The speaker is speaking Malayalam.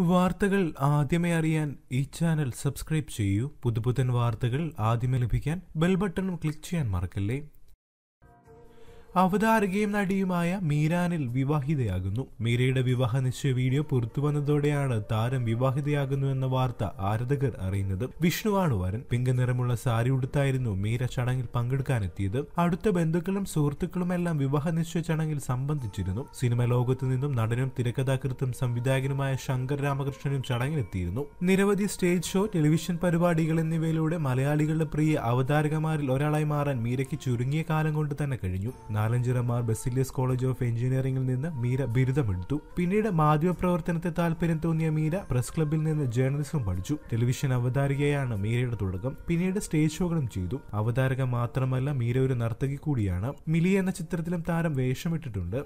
വാർത്തകൾ ആദ്യമേ അറിയാൻ ഈ ചാനൽ സബ്സ്ക്രൈബ് ചെയ്യൂ. പുതുപുത്തൻ വാർത്തകൾ ആദ്യമേ ലഭിക്കാൻ ബെൽ ബട്ടണും ക്ലിക്ക് ചെയ്യാൻ മറക്കല്ലേ? അവതാരകയും നടിയുമായ മീരാനിൽ വിവാഹിതയാകുന്നു. മീരയുടെ വിവാഹ നിശ്ചയ വീഡിയോ പുറത്തു വന്നതോടെയാണ് താരം വിവാഹിതയാകുന്നു എന്ന വാർത്ത ആരാധകർ അറിയുന്നത്. വിഷ്ണുവാണ് വരൻ. പിങ്ക് നിറമുള്ള സാരി ഉടുത്തായിരുന്നു മീര ചടങ്ങിൽ പങ്കെടുക്കാനെത്തിയത്. അടുത്ത ബന്ധുക്കളും സുഹൃത്തുക്കളും എല്ലാം വിവാഹ നിശ്ചയ ചടങ്ങിൽ സംബന്ധിച്ചിരുന്നു. സിനിമ ലോകത്തു നിന്നും നടനും തിരക്കഥാകൃത്തും സംവിധായകനുമായ ശങ്കർ രാമകൃഷ്ണനും ചടങ്ങിലെത്തിയിരുന്നു. നിരവധി സ്റ്റേജ് ഷോ ടെലിവിഷൻ പരിപാടികൾ എന്നിവയിലൂടെ മലയാളികളുടെ പ്രിയ അവതാരകമാരിൽ ഒരാളായി മാറാൻ മീരയ്ക്ക് ചുരുങ്ങിയ കാലം കൊണ്ട് തന്നെ കഴിഞ്ഞു. നാലഞ്ചിറമാർ ബസിലിയസ് കോളേജ് ഓഫ് എഞ്ചിനീയറിംഗിൽ നിന്ന് മീര ബിരുദമെടുത്തു. പിന്നീട് മാധ്യമപ്രവർത്തനത്തെ താല്പര്യം തോന്നിയ മീര പ്രസ് ക്ലബിൽ നിന്ന് ജേർണലിസം പഠിച്ചു. ടെലിവിഷൻ അവതാരികയാണ് മീരയുടെ തുടക്കം. പിന്നീട് സ്റ്റേജ് ഷോകളും ചെയ്തു. അവതാരക മാത്രമല്ല മീര ഒരു നർത്തകി കൂടിയാണ്. മിലി എന്ന ചിത്രത്തിലും താരം വേഷമിട്ടിട്ടുണ്ട്.